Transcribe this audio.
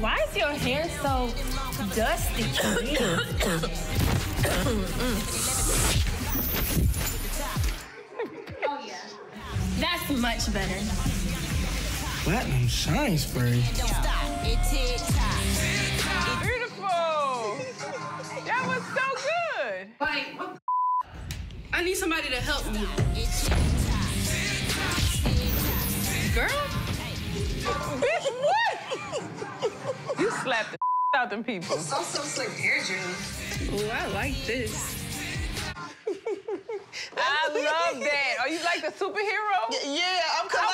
Why is your hair so dusty? oh yeah. That's much better. Platinum shine spray. Beautiful. That was so good. Like, what I need somebody to help me. Girl? Out them people. So, so slick hair gel. Oh, I like this. I love that. Are you like the superhero? Yeah, I'm Is